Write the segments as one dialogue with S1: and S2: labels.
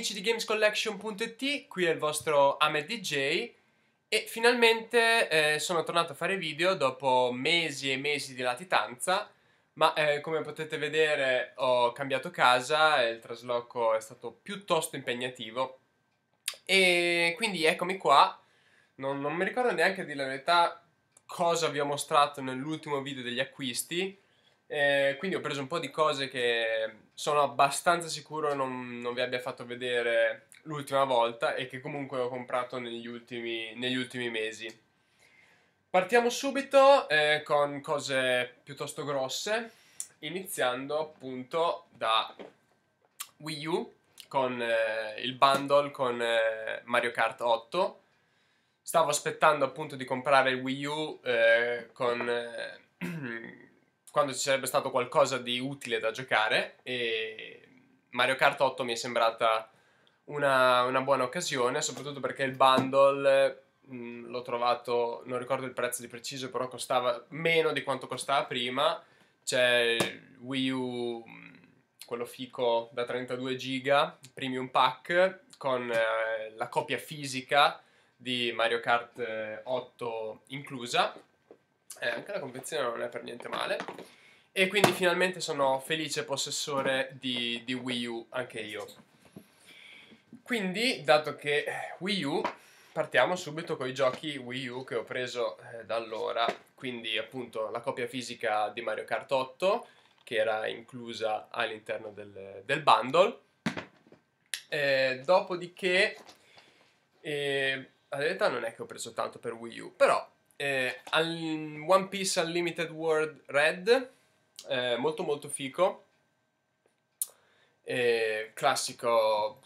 S1: amici di gamescollection.it, qui è il vostro Ahmed DJ e finalmente eh, sono tornato a fare video dopo mesi e mesi di latitanza, ma eh, come potete vedere ho cambiato casa e il trasloco è stato piuttosto impegnativo. E quindi eccomi qua, non, non mi ricordo neanche di la verità cosa vi ho mostrato nell'ultimo video degli acquisti, eh, quindi ho preso un po' di cose che sono abbastanza sicuro non, non vi abbia fatto vedere l'ultima volta e che comunque ho comprato negli ultimi, negli ultimi mesi. Partiamo subito eh, con cose piuttosto grosse, iniziando appunto da Wii U con eh, il bundle con eh, Mario Kart 8 stavo aspettando appunto di comprare il Wii U eh, con, eh, quando ci sarebbe stato qualcosa di utile da giocare e Mario Kart 8 mi è sembrata una, una buona occasione, soprattutto perché il bundle mh, mm, l'ho trovato, non ricordo il prezzo di preciso, però costava meno di quanto costava prima. C'è Wii U, mm, quello fico da 32 giga, premium pack, con eh, la copia fisica di Mario Kart 8 eh, inclusa. Eh, anche la confezione non è per niente male. E quindi finalmente sono felice possessore di, di Wii U anche io. Quindi, dato che Wii U, partiamo subito con i giochi Wii U che ho preso eh, da allora. Quindi, appunto, la copia fisica di Mario Kart 8, che era inclusa all'interno del, del bundle. Eh, dopodiché, eh, la verità non è che ho preso tanto per Wii U, però eh, One Piece Unlimited World Red, eh, molto molto fico, eh, classico,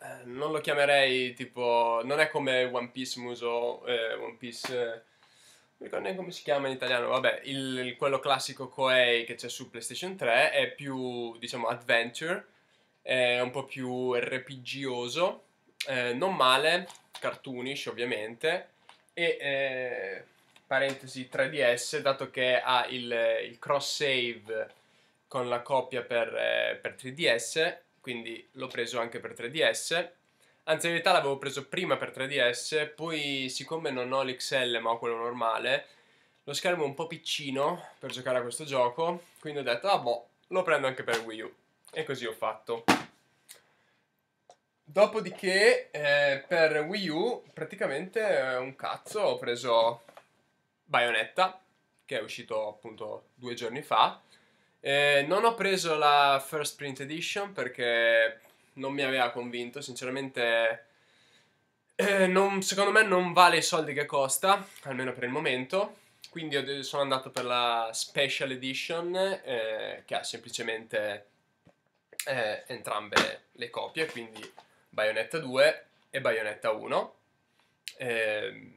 S1: eh, non lo chiamerei tipo, non è come One Piece Muso, eh, One Piece, non mi ricordo neanche come si chiama in italiano, vabbè, il, quello classico Koei che c'è su PlayStation 3 è più, diciamo, adventure, è un po' più RPGoso, eh, non male, cartoonish ovviamente, e eh, parentesi 3DS, dato che ha il, il cross save con la copia per, eh, per 3DS, quindi l'ho preso anche per 3DS. Anzi, in realtà l'avevo preso prima per 3DS, poi siccome non ho l'XL ma ho quello normale, lo schermo è un po' piccino per giocare a questo gioco, quindi ho detto, ah boh, lo prendo anche per Wii U. E così ho fatto. Dopodiché eh, per Wii U praticamente eh, un cazzo ho preso Bayonetta che è uscito appunto due giorni fa. Eh, non ho preso la First Print Edition perché non mi aveva convinto, sinceramente eh, non, secondo me non vale i soldi che costa, almeno per il momento. Quindi sono andato per la Special Edition eh, che ha semplicemente eh, entrambe le copie, quindi Bayonetta 2 e Bayonetta 1. Eh,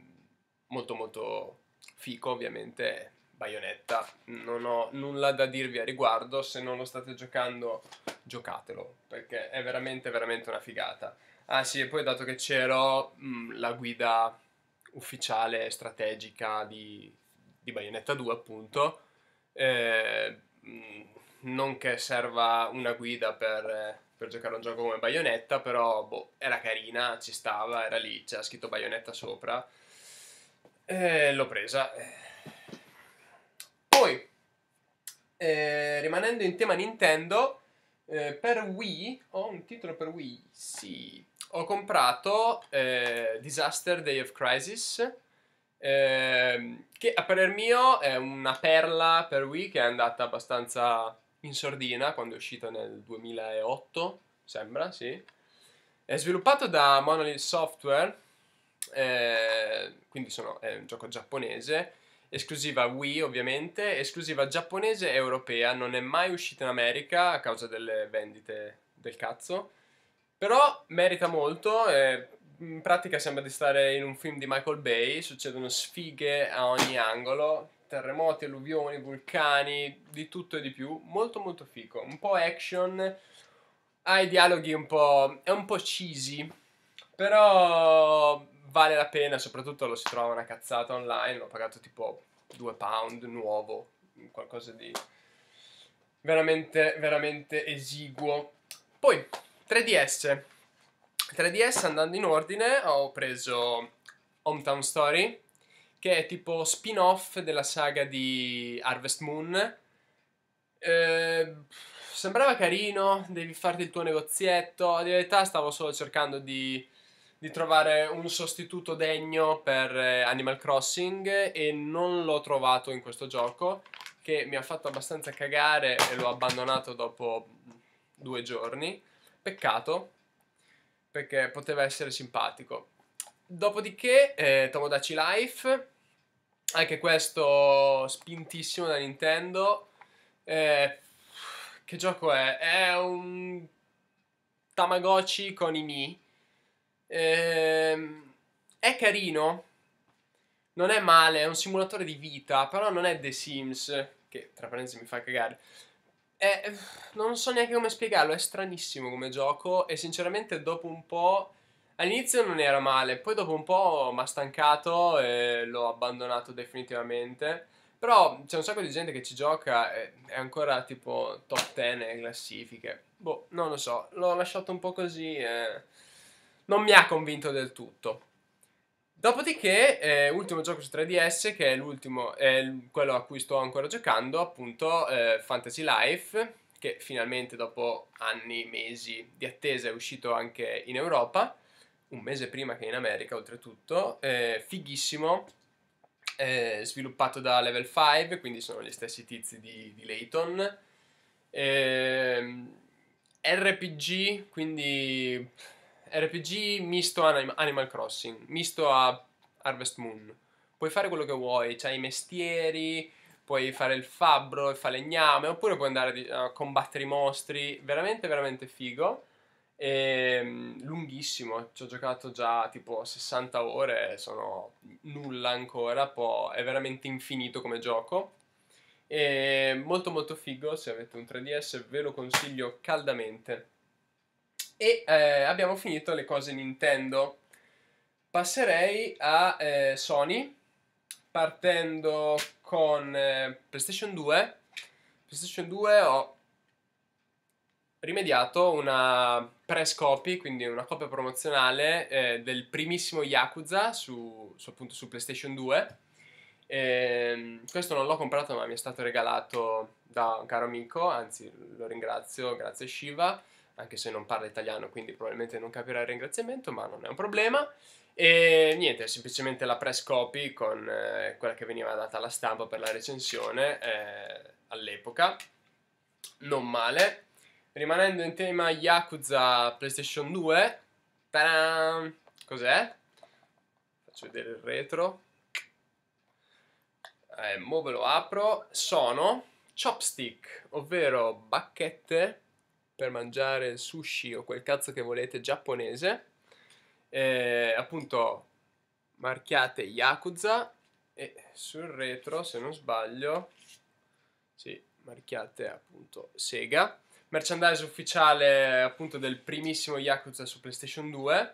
S1: molto molto fico ovviamente Bayonetta, non ho nulla da dirvi a riguardo, se non lo state giocando giocatelo, perché è veramente veramente una figata. Ah sì, e poi dato che c'ero mh, mm, la guida ufficiale strategica di, di Bayonetta 2 appunto, eh, mm, non che serva una guida per per giocare a un gioco come Bayonetta, però boh, era carina, ci stava, era lì, c'era scritto Bayonetta sopra. E l'ho presa. Poi, eh, rimanendo in tema Nintendo, eh, per Wii, ho un titolo per Wii, sì, ho comprato eh, Disaster Day of Crisis, ehm, che a parer mio è una perla per Wii che è andata abbastanza in sordina quando è uscito nel 2008, sembra, sì. È sviluppato da Monolith Software, eh, quindi sono, è un gioco giapponese, esclusiva Wii ovviamente, esclusiva giapponese e europea, non è mai uscito in America a causa delle vendite del cazzo, però merita molto, eh, in pratica sembra di stare in un film di Michael Bay, succedono sfighe a ogni angolo, terremoti, alluvioni, vulcani, di tutto e di più, molto molto fico, un po' action, ha i dialoghi un po'... è un po' cheesy, però vale la pena, soprattutto lo si trova una cazzata online, l'ho pagato tipo 2 pound nuovo, qualcosa di veramente, veramente esiguo. Poi, 3DS. 3DS andando in ordine ho preso Hometown Story, che è tipo spin-off della saga di Harvest Moon. Eh, sembrava carino, devi farti il tuo negozietto. In realtà stavo solo cercando di, di trovare un sostituto degno per eh, Animal Crossing e non l'ho trovato in questo gioco, che mi ha fatto abbastanza cagare e l'ho abbandonato dopo due giorni. Peccato, perché poteva essere simpatico. Dopodiché, eh, Tomodachi Life, anche questo spintissimo da Nintendo. Eh, che gioco è? È un Tamagotchi con i Mi. Eh, è carino, non è male, è un simulatore di vita, però non è The Sims, che tra parentesi mi fa cagare. È, non so neanche come spiegarlo, è stranissimo come gioco e sinceramente dopo un po' All'inizio non era male, poi dopo un po' mi ha stancato e l'ho abbandonato definitivamente. Però c'è un sacco di gente che ci gioca e è ancora tipo top 10 nelle classifiche. Boh, non lo so, l'ho lasciato un po' così e non mi ha convinto del tutto. Dopodiché, eh, ultimo gioco su 3DS, che è l'ultimo, è quello a cui sto ancora giocando, appunto eh, Fantasy Life, che finalmente dopo anni, mesi di attesa è uscito anche in Europa un mese prima che in America oltretutto, eh, fighissimo, eh, sviluppato da Level 5, quindi sono gli stessi tizi di, di Layton. Eh, RPG, quindi RPG misto a Animal Crossing, misto a Harvest Moon. Puoi fare quello che vuoi, c'hai i mestieri, puoi fare il fabbro, il falegname, oppure puoi andare a combattere i mostri, veramente veramente figo. E, ehm, lunghissimo, ci ho giocato già tipo 60 ore, sono nulla ancora, poi è veramente infinito come gioco. E molto molto figo, se avete un 3DS ve lo consiglio caldamente. E eh, abbiamo finito le cose Nintendo. Passerei a eh, Sony, partendo con eh, PlayStation 2. PlayStation 2 ho rimediato una press copy, quindi una copia promozionale eh, del primissimo Yakuza su, su, appunto su PlayStation 2. E, ehm, questo non l'ho comprato ma mi è stato regalato da un caro amico, anzi lo ringrazio, grazie Shiva, anche se non parla italiano quindi probabilmente non capirà il ringraziamento, ma non è un problema. E niente, semplicemente la press copy con eh, quella che veniva data alla stampa per la recensione eh, all'epoca. Non male, Rimanendo in tema Yakuza PlayStation 2, ta-da! cos'è? Faccio vedere il retro. Eh, mo ve lo apro. Sono chopstick, ovvero bacchette per mangiare sushi o quel cazzo che volete giapponese. Eh, appunto marchiate Yakuza e sul retro, se non sbaglio, sì, marchiate appunto Sega merchandise ufficiale appunto del primissimo Yakuza su PlayStation 2,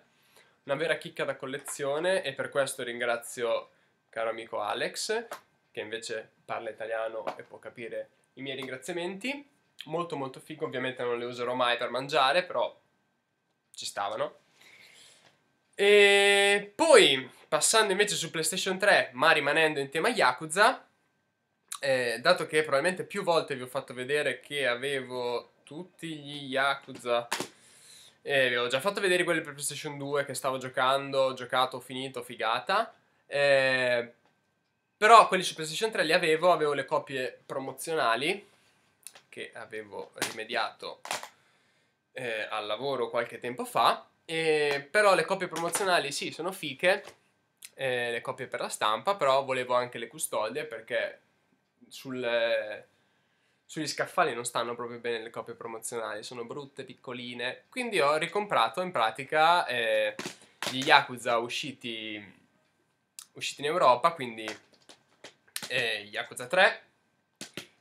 S1: una vera chicca da collezione e per questo ringrazio caro amico Alex che invece parla italiano e può capire i miei ringraziamenti. Molto molto figo, ovviamente non le userò mai per mangiare, però ci stavano. E poi, passando invece su PlayStation 3, ma rimanendo in tema Yakuza, eh, dato che probabilmente più volte vi ho fatto vedere che avevo tutti gli Yakuza. Eh, vi ho già fatto vedere quelli per PlayStation 2 che stavo giocando, ho giocato, ho finito, figata. Eh, però quelli su PlayStation 3 li avevo, avevo le copie promozionali che avevo rimediato eh, al lavoro qualche tempo fa. Eh, però le copie promozionali sì, sono fiche, eh, le copie per la stampa, però volevo anche le custodie perché sul sugli scaffali non stanno proprio bene le copie promozionali, sono brutte, piccoline. Quindi ho ricomprato in pratica eh, gli Yakuza usciti, usciti in Europa, quindi eh, Yakuza 3,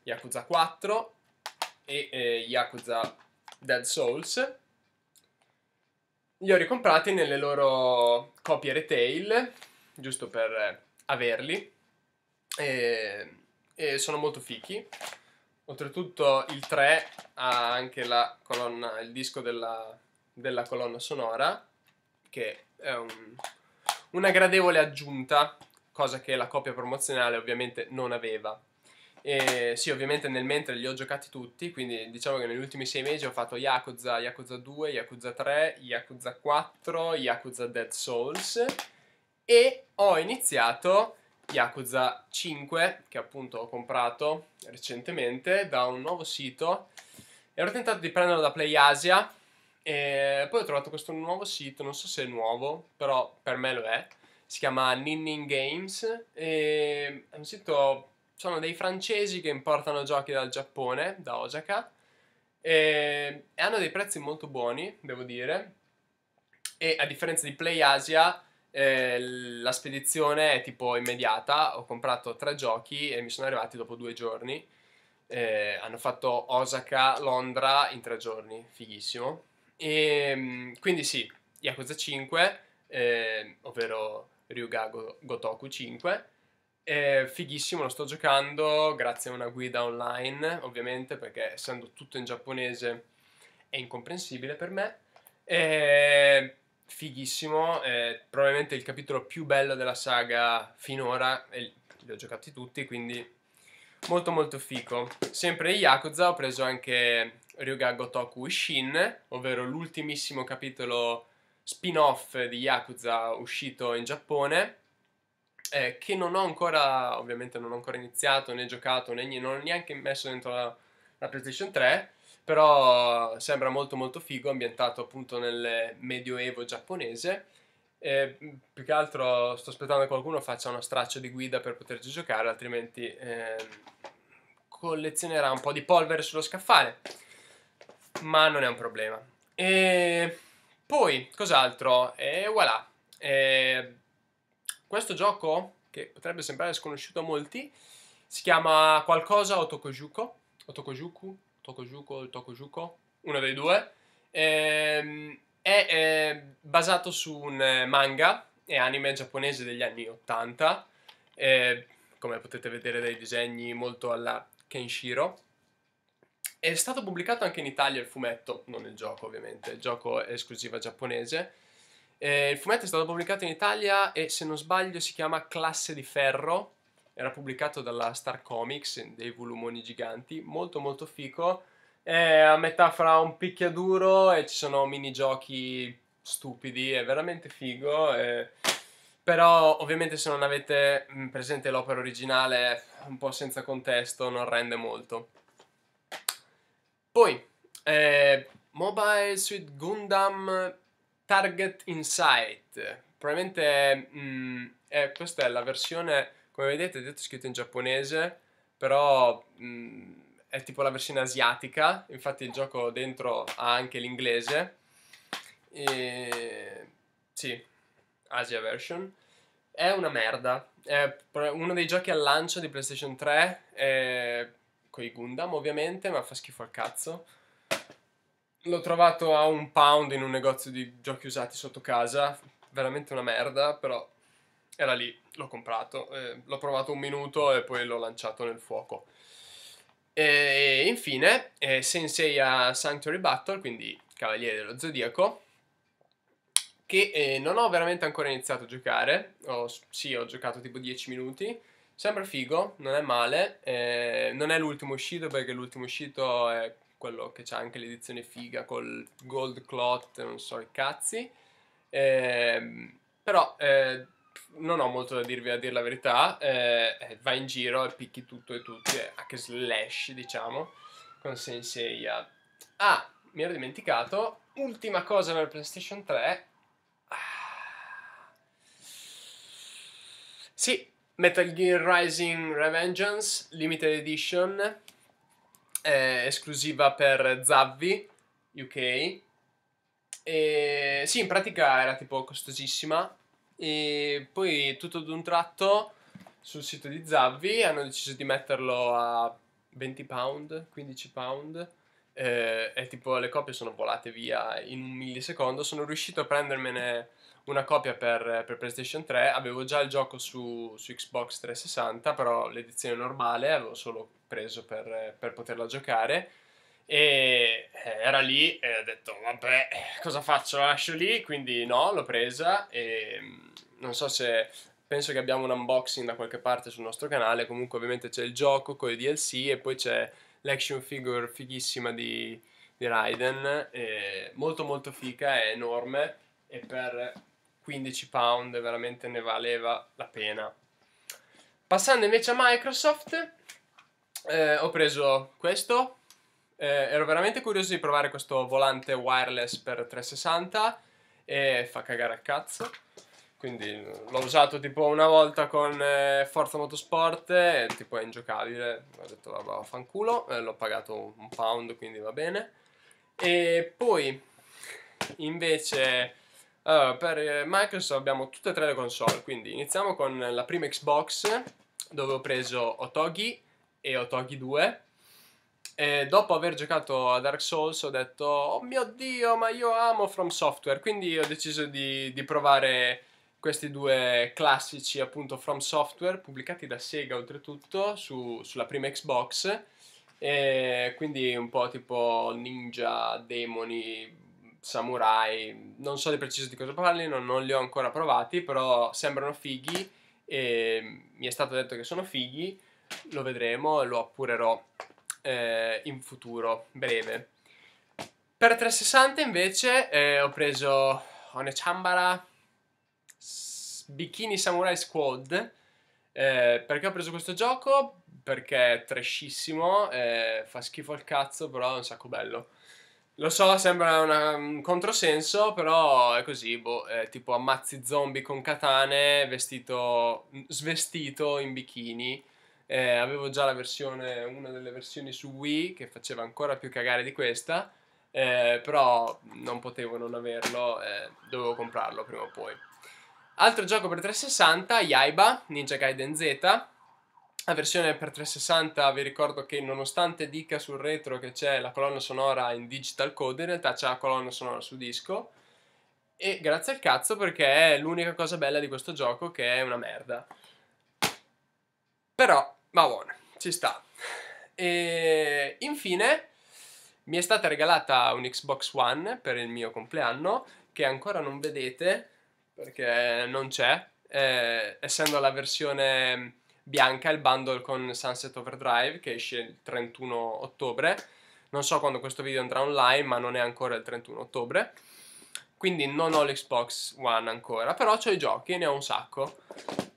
S1: Yakuza 4 e eh, Yakuza Dead Souls. Li ho ricomprati nelle loro copie retail, giusto per averli, e, e sono molto fichi. Oltretutto il 3 ha anche colonna, il disco della, della colonna sonora che è un, una gradevole aggiunta, cosa che la copia promozionale ovviamente non aveva. E sì, ovviamente nel mentre li ho giocati tutti, quindi diciamo che negli ultimi sei mesi ho fatto Yakuza, Yakuza 2, Yakuza 3, Yakuza 4, Yakuza Dead Souls e ho iniziato Yakuza 5 che appunto ho comprato recentemente da un nuovo sito ero tentato di prenderlo da PlayAsia e poi ho trovato questo nuovo sito, non so se è nuovo, però per me lo è. Si chiama Ninning Games e è un sito sono dei francesi che importano giochi dal Giappone, da Osaka e, e hanno dei prezzi molto buoni, devo dire. E a differenza di PlayAsia eh, la spedizione è tipo immediata, ho comprato tre giochi e mi sono arrivati dopo due giorni eh, hanno fatto Osaka, Londra in tre giorni, fighissimo. E ehm, quindi sì, Yakuza 5, eh, ovvero Ryuga Gotoku 5. È fighissimo, lo sto giocando grazie a una guida online, ovviamente, perché essendo tutto in giapponese è incomprensibile per me. È fighissimo, è probabilmente il capitolo più bello della saga finora, e li ho giocati tutti, quindi molto molto fico. Sempre in Yakuza ho preso anche Ryuga Gotoku Shin, ovvero l'ultimissimo capitolo spin-off di Yakuza uscito in Giappone, eh, che non ho ancora, ovviamente non ho ancora iniziato, né giocato, né non ho neanche messo dentro la, la PlayStation 3, però sembra molto molto figo, ambientato appunto nel medioevo giapponese e mm, più che altro sto aspettando che qualcuno faccia uno straccio di guida per poterci giocare, altrimenti eh, collezionerà un po' di polvere sullo scaffale. Ma non è un problema. E poi, cos'altro? E voilà. E questo gioco, che potrebbe sembrare sconosciuto a molti, si chiama qualcosa Otokojuko. Otokojuku, Tokojuko, Tokojuko, uno dei due. E, ehm, è, è basato su un eh, manga e anime giapponese degli anni 80, eh, come potete vedere dai disegni molto alla Kenshiro. È stato pubblicato anche in Italia il fumetto, non il gioco ovviamente, il gioco è esclusiva giapponese. Eh, il fumetto è stato pubblicato in Italia e se non sbaglio si chiama Classe di Ferro, era pubblicato dalla Star Comics, dei volumoni giganti, molto molto fico è a metà fra un picchiaduro e ci sono minigiochi stupidi, è veramente figo. E... Però ovviamente se non avete mm, presente l'opera originale, un po' senza contesto, non rende molto. Poi, eh, Mobile Suit Gundam Target Insight. Probabilmente mh, mm, è, questa è la versione, come vedete, detto scritto in giapponese, però... Mh, mm, è tipo la versione asiatica, infatti il gioco dentro ha anche l'inglese. E... Sì, Asia version. È una merda. È uno dei giochi al lancio di PlayStation 3 è... con i Gundam ovviamente, ma fa schifo al cazzo. L'ho trovato a un pound in un negozio di giochi usati sotto casa. Veramente una merda, però era lì, l'ho comprato. Eh, l'ho provato un minuto e poi l'ho lanciato nel fuoco. E infine, eh, Sensei a Sanctuary Battle, quindi Cavaliere dello Zodiaco, che eh, non ho veramente ancora iniziato a giocare. Ho, sì, ho giocato tipo 10 minuti. Sembra figo, non è male. Eh, non è l'ultimo uscito perché l'ultimo uscito è quello che c'ha anche l'edizione figa col gold cloth, non so i cazzi. Eh, però eh, non ho molto da dirvi a dire la verità, eh, eh, vai in giro e picchi tutto e tutti, eh, anche slash diciamo, con Sensei. Ah, mi ero dimenticato, ultima cosa per PlayStation 3. Ah. Sì, Metal Gear Rising Revengeance Limited Edition, eh, esclusiva per Zavvi UK. E sì, in pratica era tipo costosissima, e poi tutto d'un tratto sul sito di Zavvi hanno deciso di metterlo a 20 pound, 15 pound. Eh, e tipo le copie sono volate via in un millisecondo. Sono riuscito a prendermene una copia per, per PlayStation 3. Avevo già il gioco su, su, Xbox 360, però l'edizione normale avevo solo preso per, per poterla giocare. e eh, era lì e ho detto vabbè cosa faccio? La lascio lì? Quindi no l'ho presa e mm, non so se penso che abbiamo un unboxing da qualche parte sul nostro canale. Comunque ovviamente c'è il gioco con i DLC e poi c'è l'action figure fighissima di, di Raiden molto molto figa è enorme e per 15 pound veramente ne valeva la pena. Passando invece a Microsoft eh, ho preso questo eh, ero veramente curioso di provare questo volante wireless per 360 e fa cagare a cazzo. Quindi l'ho usato tipo una volta con eh, Forza Motorsport e tipo è ingiocabile. Ho detto vabbè fanculo, eh, l'ho pagato un pound quindi va bene. E poi invece allora, per Microsoft abbiamo tutte e tre le console, quindi iniziamo con la prima Xbox dove ho preso Otogi e Otogi 2 e dopo aver giocato a Dark Souls ho detto, oh mio dio, ma io amo From Software, quindi ho deciso di, di provare questi due classici appunto From Software, pubblicati da Sega oltretutto, su, sulla prima Xbox, e quindi un po' tipo ninja, demoni, samurai, non so di preciso di cosa parli, non, non li ho ancora provati, però sembrano fighi e mi è stato detto che sono fighi, lo vedremo e lo appurerò eh, in futuro breve. Per 360 invece eh, ho preso Onechambara Bikini Samurai Squad. Eh, perché ho preso questo gioco? Perché è trashissimo, eh, fa schifo al cazzo, però è un sacco bello. Lo so, sembra una, un controsenso, però è così, boh, è tipo ammazzi zombie con katane, vestito, svestito in bikini eh, avevo già la versione, una delle versioni su Wii che faceva ancora più cagare di questa, eh, però non potevo non averlo, eh, dovevo comprarlo prima o poi. Altro gioco per 360, Yaiba, Ninja Gaiden Z. La versione per 360 vi ricordo che nonostante dica sul retro che c'è la colonna sonora in digital code, in realtà c'è la colonna sonora su disco. E grazie al cazzo perché è l'unica cosa bella di questo gioco che è una merda. Però ma buono, ci sta. E infine mi è stata regalata un Xbox One per il mio compleanno che ancora non vedete perché non c'è, eh, essendo la versione bianca, il bundle con Sunset Overdrive che esce il 31 ottobre. Non so quando questo video andrà online, ma non è ancora il 31 ottobre. Quindi non ho l'Xbox One ancora, però ho i giochi, ne ho un sacco.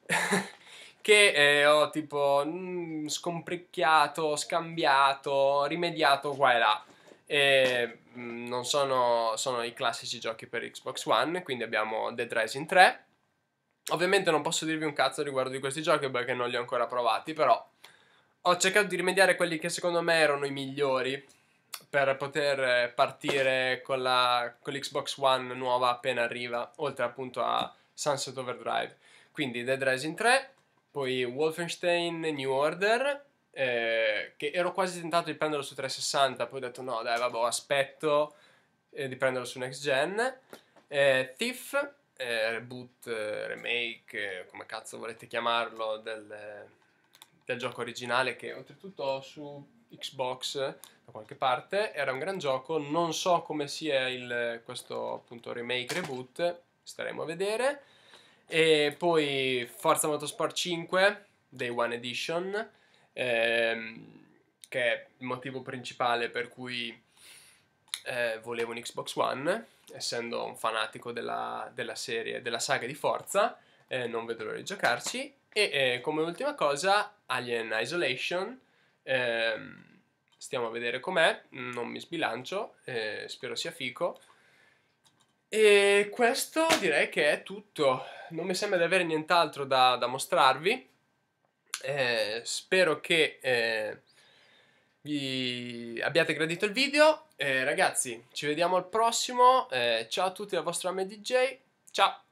S1: che eh, ho tipo mm, scompricchiato, scambiato, rimediato qua e là. E, mm, non sono, sono i classici giochi per Xbox One, quindi abbiamo Dead Rising 3. Ovviamente non posso dirvi un cazzo riguardo di questi giochi perché non li ho ancora provati, però ho cercato di rimediare quelli che secondo me erano i migliori per poter partire con, la, con l'Xbox One nuova appena arriva, oltre appunto a Sunset Overdrive. Quindi Dead Rising 3, poi Wolfenstein New Order, eh, che ero quasi tentato di prenderlo su 360, poi ho detto no dai vabbè aspetto eh, di prenderlo su Next Gen. Eh, Thief, eh, reboot, eh, remake, eh, come cazzo volete chiamarlo, del, del gioco originale che oltretutto ho su Xbox da qualche parte, era un gran gioco, non so come sia il, questo appunto remake reboot, staremo a vedere. E poi Forza Motorsport 5 Day One Edition, ehm, che è il motivo principale per cui eh, volevo un Xbox One, essendo un fanatico della, della serie, della saga di Forza, eh, non vedo l'ora di giocarci. E eh, come ultima cosa, Alien Isolation. Ehm, stiamo a vedere com'è, non mi sbilancio, spero sia fico. E questo direi che è tutto. Non mi sembra di avere nient'altro da, da mostrarvi. Eh, spero che eh, vi abbiate gradito il video. Eh, ragazzi, ci vediamo al prossimo. Eh, ciao a tutti dal vostro AMDJ. Ciao!